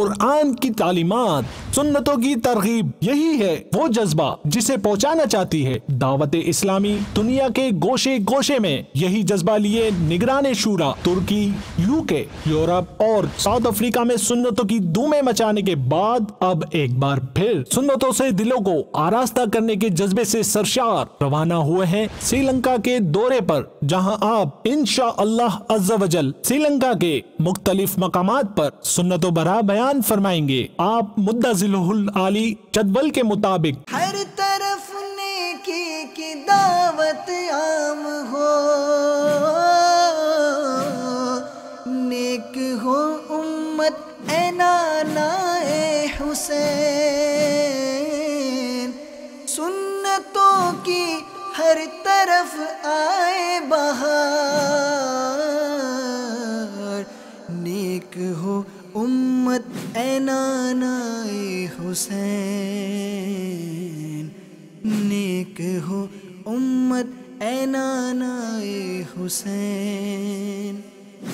कुरान की तालीमत, सुन्नतों की तरगीब, यही है वो जज्बा जिसे पहुंचाना चाहती है। दावत इस्लामी, दुनिया के गोशे गोशे में यही जज्बा लिए निगरान शूरा, तुर्की, यूके, यूरोप और साउथ अफ्रीका में सुन्नतों की धूमें मचाने के बाद अब एक बार फिर सुन्नतों से दिलों को आरास्ता करने के जज्बे से सरशार रवाना हुए हैं श्रीलंका के दौरे पर, जहाँ आप इंशा अल्लाह अज्जवजल श्रीलंका के मुख्तलिफ़ मकामात पर सुन्नतों बरा बयान फरमाएँगे। आप मुद्दा जिलहुल आली जदवल के मुताबिक। हर तरफ़ नेकी की दावत आम हो। नेक हो उम्मत ए नानाए हुसैन। सुन्नतों की हर तरफ़ आए बहार नेक हो उम्मत ए हुसैन। नेक हो उम्मत ए हुसैन।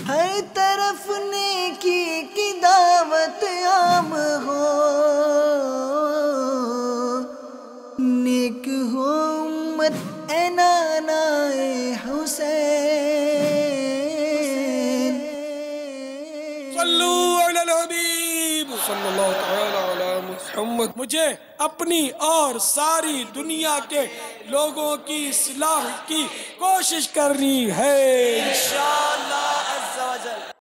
हर तरफ़ नेकी की दावत आम हो। नेक हो उम्मत ए मुहम्मद। मुझे अपनी और सारी दुनिया के लोगों की सलाह की कोशिश करनी है। इंशाअल्लाह